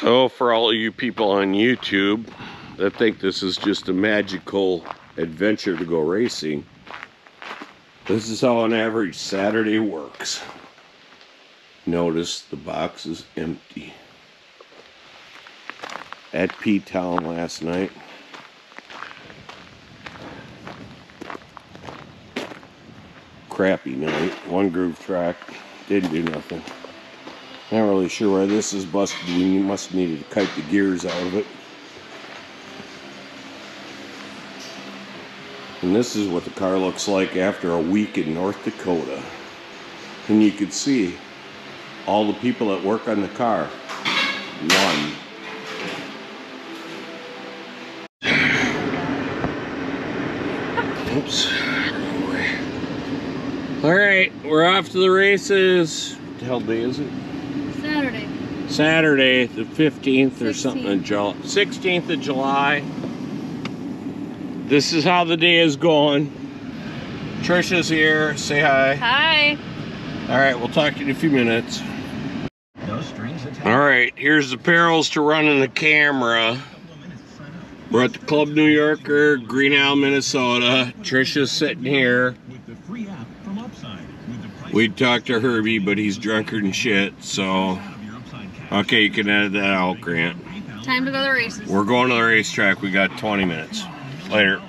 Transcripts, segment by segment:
So for all you people on YouTube that think this is just a magical adventure to go racing, this is how an average Saturday works. Notice the box is empty. At P-Town last night. Crappy night. One groove track. Didn't do nothing. Not really sure why this is busted. We must have needed to kite the gears out of it. And this is what the car looks like after a week in North Dakota. And you can see all the people that work on the car. One. Oops. All right, we're off to the races. What the hell day is it? Saturday. Saturday, the 15th or 16th. something in July. 16th of July. This is how the day is going. Trisha's here. Say hi. Hi. All right, we'll talk to you in a few minutes. No strings attached. All right, here's the perils to running the camera. We're at the Club New Yorker, Green Isle, Minnesota. Trisha's sitting here. With the free app from Upside. With the price We talked to Herbie, but he's drunker than shit, so... Okay, you can edit that out, Grant. Time to go to the races. We're going to the racetrack. We got 20 minutes. Later.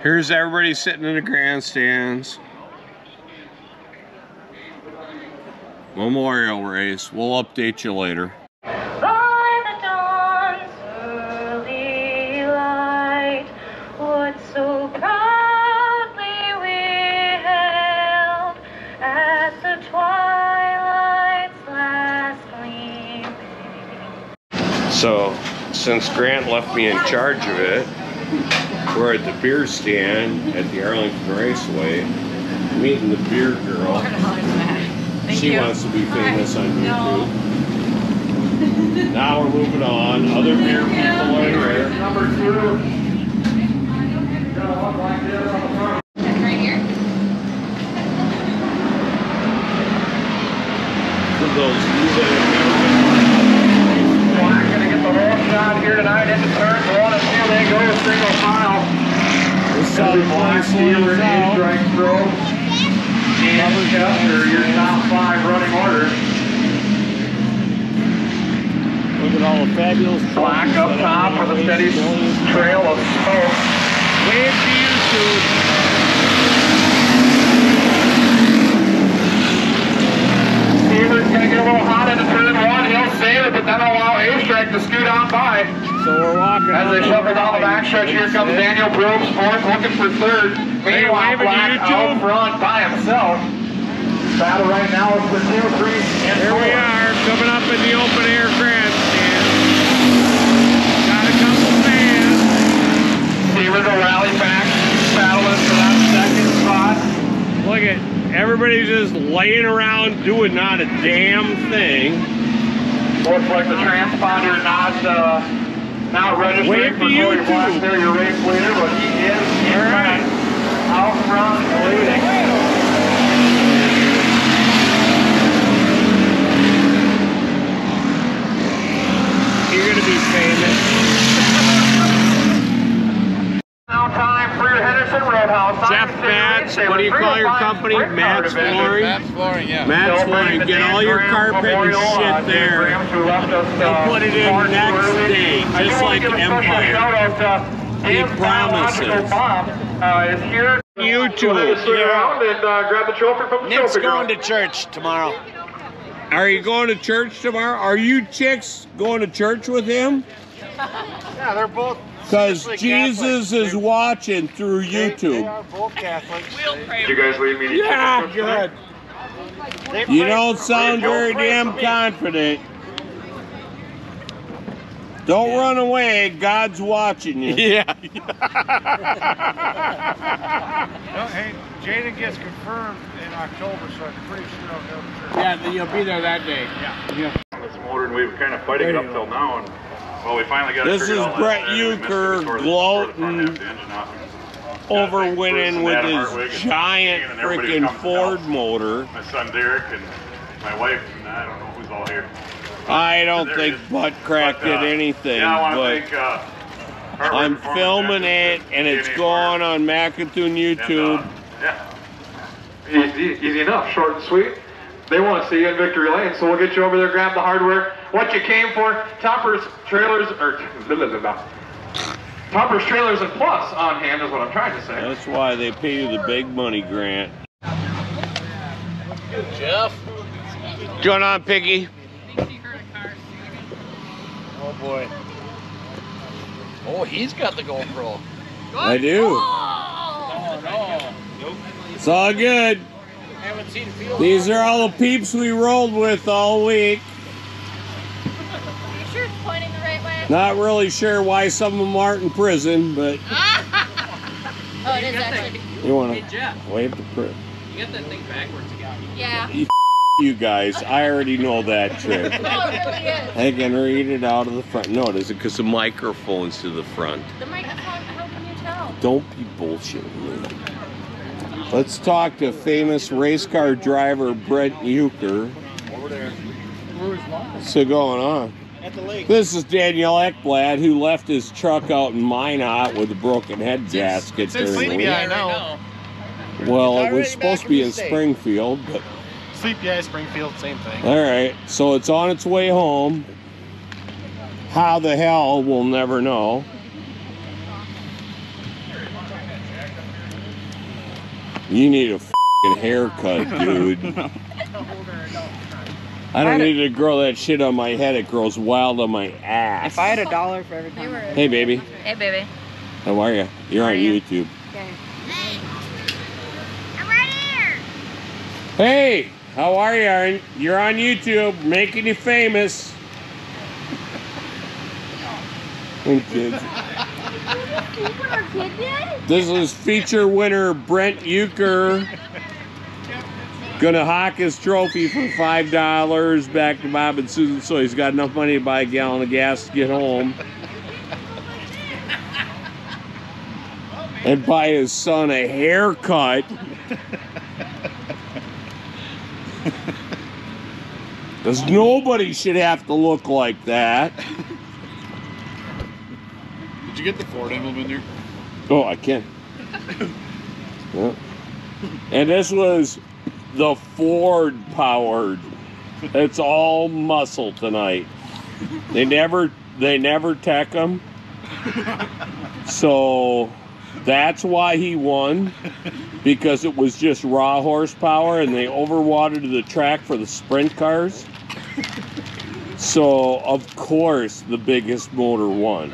Here's everybody sitting in the grandstands. Memorial race. We'll update you later. At the twilight's last gleaming. So, since Grant left me in charge of it, we're at the beer stand at the Arlington Raceway, meeting the beer girl. she wants to be famous on YouTube. Now we're moving on. Other beer people are here. Number two. Right here? For those of you that have never Black gonna get the whole shot here tonight into turns one and two. They go single file. Been, this is how Black place Dealer, lays out. strike throw. And Chester, your top five running order. Look at all the fabulous Black up top with a steady trail of smoke. Wave to YouTube. Steeler's gonna get a little hot into turn one. He'll save it, but then allow A-Strike to scoot on by. So we're walking. As they shuffle down the backstretch, here comes Daniel Probst, fourth, looking for third. Meanwhile, to Black out front by himself. Battle right now is for two, three, and Here four. we are, coming up in the open air grandstand. Got a couple fans. Steelers will rally back, battling for that second spot. Look at everybody's just laying around doing not a damn thing. Looks like the transponder not uh, Wave registering for Cody YouTube. Black there, your race leader, but he is in All right. front, out front leading. You're gonna be famous. Now time for your Henderson Roadhouse. Jeff Science Mats, City what do you call your 305 company? Sprint Car Mats Flooring? Maps flooring, yeah. Matt's Celebrating Flooring. the Get all your carpet and Memorial, uh, shit there. Graham, who left us, They'll uh, put it in next early. day, just like give Empire. Shout out to He promises. Bomb uh, is here. YouTube. Go ahead and sit around and uh, grab the trophy from the Nick's going to church tomorrow. Are you going to church tomorrow? Are you chicks going to church with him? Yeah, they're both. Because Jesus Catholic. is watching through They- They YouTube. are both Catholics. Did you guys leave me? Yeah, Good. They You don't sound very damn confident. Don't run away. God's watching you. Yeah. No, hey, Jaden gets confirmed in October, so I'm pretty sure I'll go to church. Yeah, you'll be there that day. Yeah. This motor, and we were kind of fighting it up till now, and well, we finally got This is Brett night. We Euchre before the- before the front gloating half, the engine off. Over winning with Adam his Hartwig giant and freaking Ford help. motor. My son Derek and my wife, and I don't know who's all here. I don't There think. Butt Crack But, uh, did anything, Yeah, I want to but thank. Uh, Hardware I'm filming it and it's DNA going Parts, on Mackenthun and, YouTube. uh, yeah. Easy, easy enough, short and sweet. They want to see you in Victory Lane, so we'll get you over there, grab the hardware. What you came for, Toppers, trailers, or blah, blah, blah, blah. Toppers, trailers, and plus on hand is what I'm trying to say. That's why they pay you the big money grant. Jeff. What's going on, Piggy? Oh boy. Oh, he's got the GoPro. I do. Oh no. It's all good. Haven't seen Field. These are all the peeps we rolled with all week. Are you sure it's pointing the right way? Not really sure why some of them aren't in prison, but Oh, it is actually. you want to Jeff, wave the prison. you got that thing backwards again. Yeah. You you guys, I already know that trick. Oh, it really is. I can read it out of the front. No, it isn't because the microphone's to the front. The microphone, how can you tell? Don't be bullshitting me. Let's talk to famous race car driver Brett Euchre. Over there. What's going on? At the lake. This is Daniel Ekblad who left his truck out in Minot with a broken head gasket since during the week. Eye now. Well, it was supposed to be in in state. Springfield, but Sleepy Eye, Springfield, same thing. all right. So it's on its way home. How the hell, we'll never know. You need a fing haircut, dude. I don't need to grow that shit on my head. It grows wild on my ass. If I had a dollar for every You time. Hey, baby. Hey, baby. How are you? You're How on you? YouTube. Okay. I'm right here. Hey, how are you? Aaron? You're on YouTube, making you famous. Hey, kids. This is feature winner Brent Euchre. Gonna hawk his trophy for five dollars back to Bob and Susan, so he's got enough money to buy a gallon of gas to get home. And buy his son a haircut. Because nobody should have to look like that. Did you get the Ford emblem in there? Oh, I can. Yeah. And this was the Ford powered. It's all muscle tonight. They never they never tech them. So that's why he won because it was just raw horsepower and they overwatered the track for the sprint cars. So of course the biggest motor won.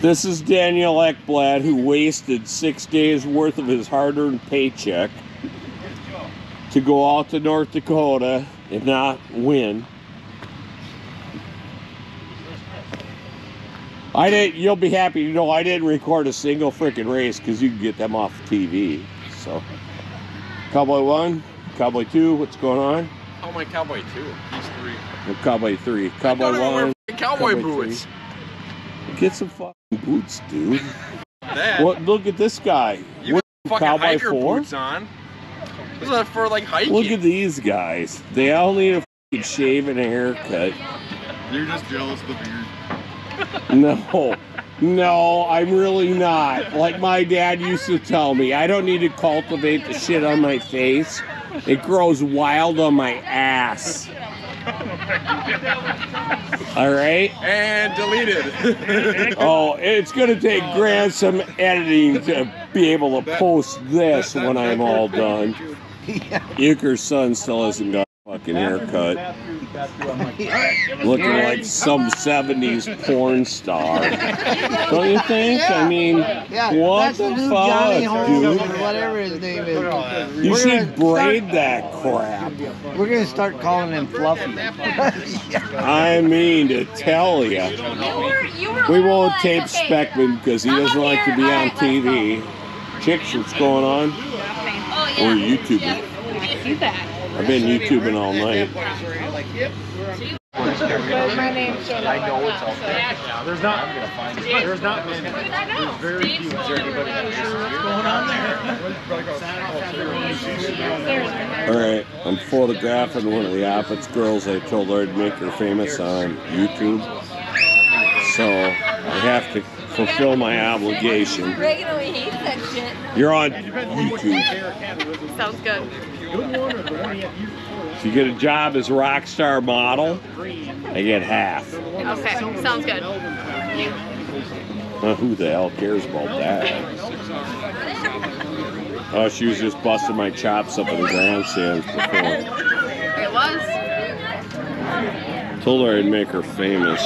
This is Daniel Ekblad, who wasted six days worth of his hard earned paycheck to go out to North Dakota and not win. I didn't. You'll be happy to know I didn't record a single freaking race because you can get them off TV. So, Cowboy one, Cowboy two. What's going on? Oh, my Cowboy 2. He's three. Well, Cowboy three, Cowboy don't wear one. f***ing cowboy Cowboy boots. Get some fucking boots, dude. That. What? Look at this guy. You What, got fucking Cowboy hiker four? boots on. Those are for like hiking. Look at these guys. They all need a fucking shave and a haircut. You're just jealous of the beard. No, no, I'm really not. Like my dad used to tell me, I don't need to cultivate the shit on my face. It grows wild on my ass. All right? And deleted. Oh, it's going to take Grant some editing to be able to post this when I'm all done. Euchre's son still hasn't got a fucking haircut. Looking like some 70s porn star. Don't you think? I mean, Yeah, what that's the the new Johnny fuck, dude? whatever his name is. You We're should gonna braid that crap. We're gonna start calling him Fluffy. I mean to tell you. You were, you were We won't tape okay. Speckman because he doesn't like to be on TV. Chicks, what's going on? Oh, yeah. We're YouTubing. Yeah, I see that. I've been YouTubing all night. My name's showed up. I know it's all there. There's not. I'm gonna find it. There's not many. There's very few. Is there anybody that What's going on there? Alright, I'm photographing one of the Opitz girls. I told her I'd make her famous on YouTube. So I have to fulfill my obligation. Reagan only hates that shit. You're on YouTube. Sounds good. If you get a job as a rock star model, I get half. Okay, sounds good. Uh, who the hell cares about that? Oh, she was just busting my chops up in the grandstands before. It was. Told her I'd make her famous.